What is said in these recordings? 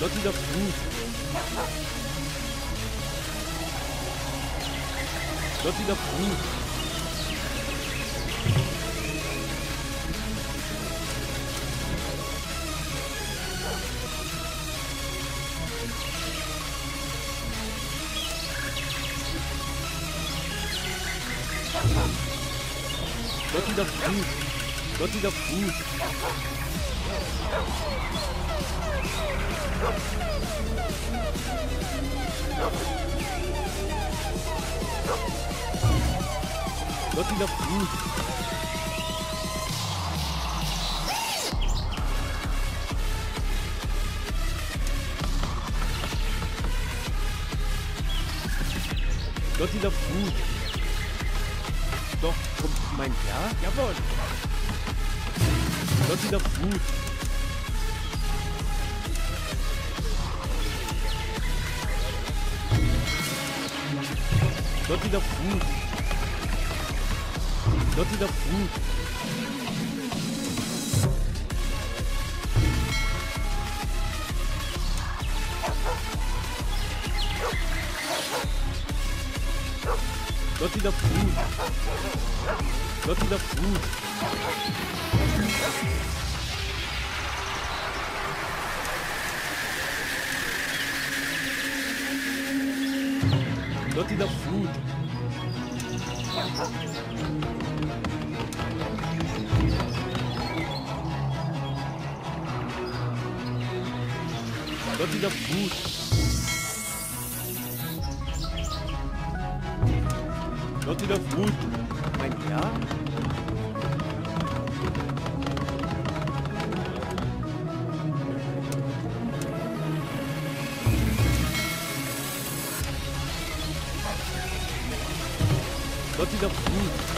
너 진짜 부. 너 진짜 부. 너 진짜 부. 너 진짜 부. Not enough food. Not enough food. Doch, kommt mein Ja? Jawohl. Not enough food. the food. Go to the food. Go to the food. Go to the food. Go to the food. wood. Not enough wood. Mein ja? Not enough wood.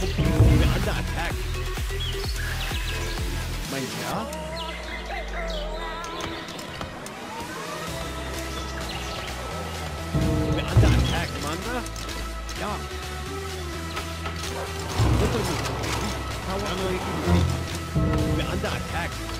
Under attack. My Ja? We under attack, Manda. Ja. Literally. How are we? We under attack.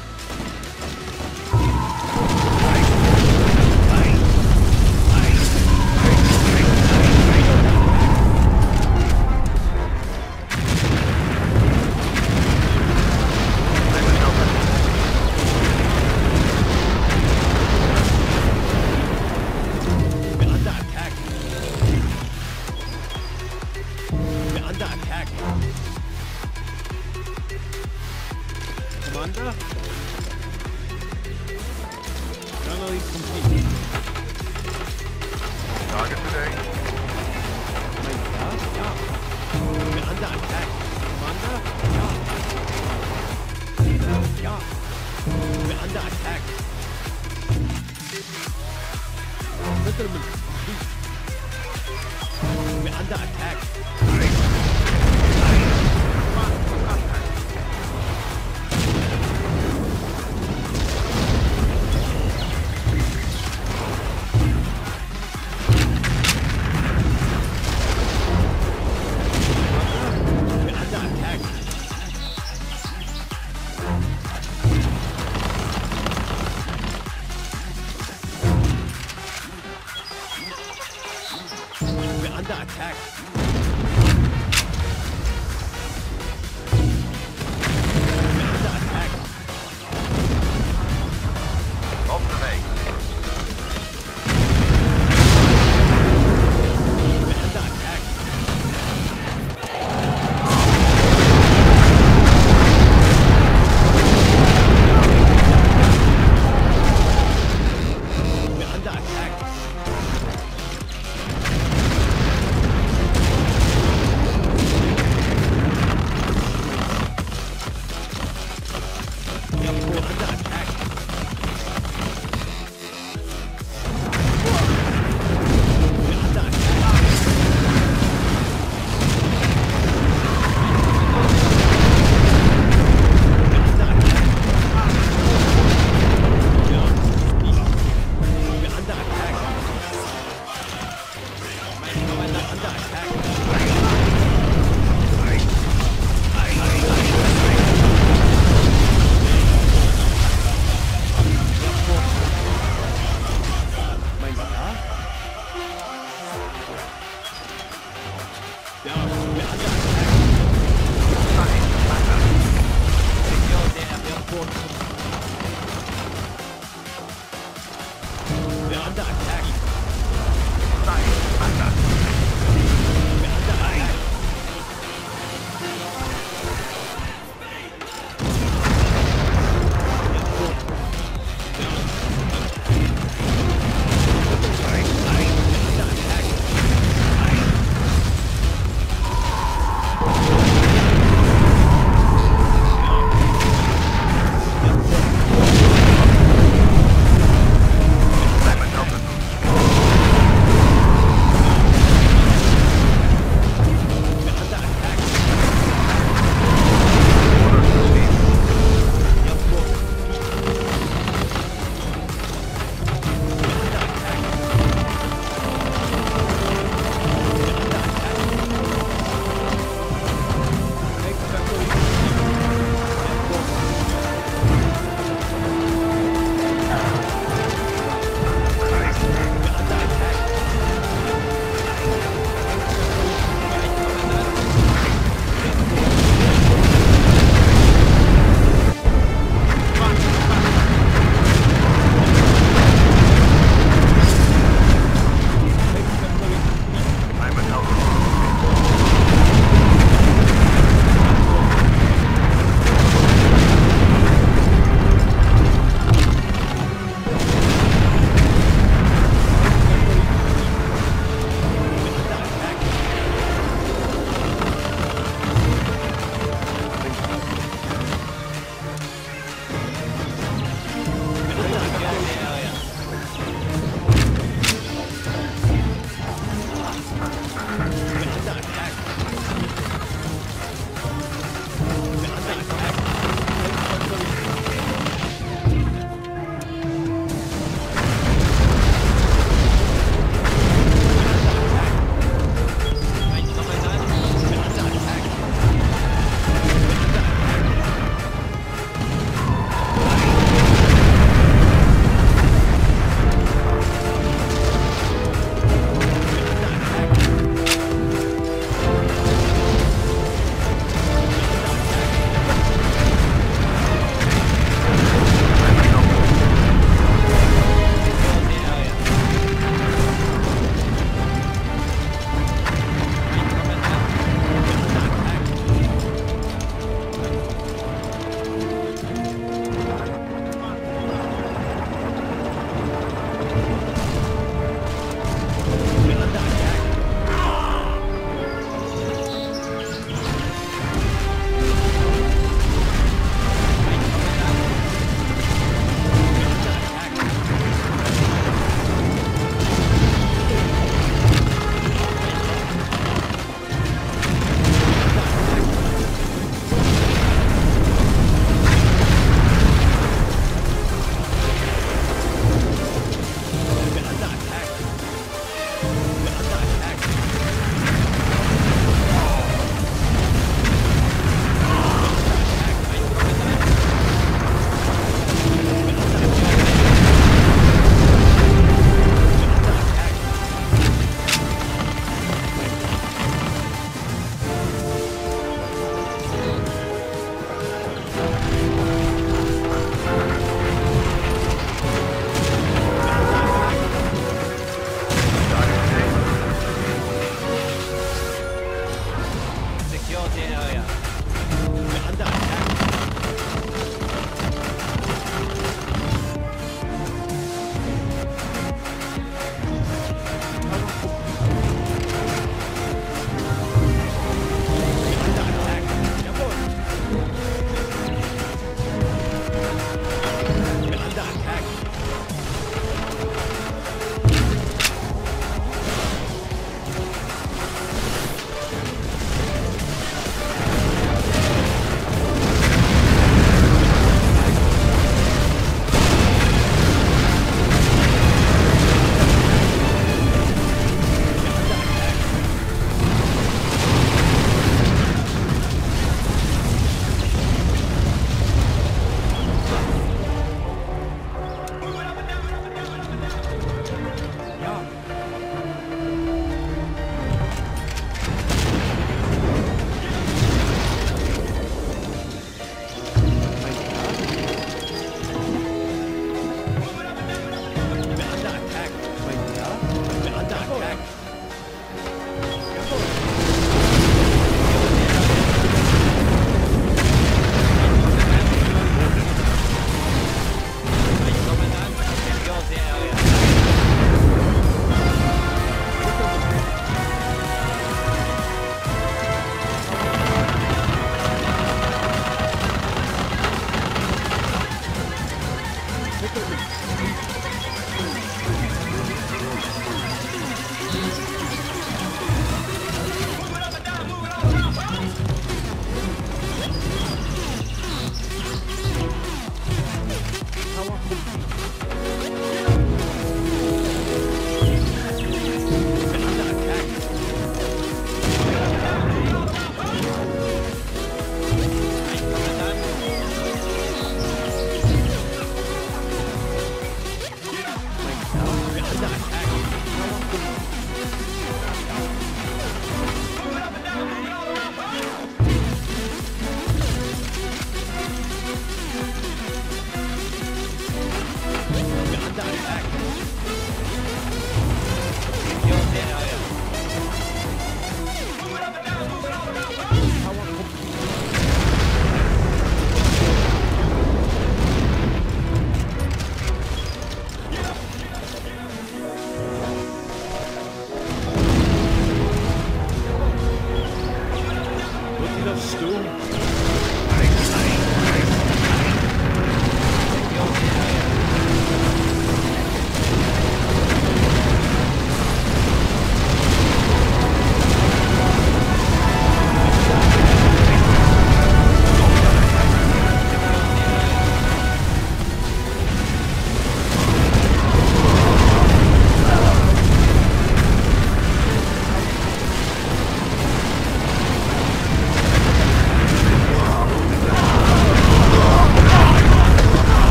Not active.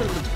Absolutely.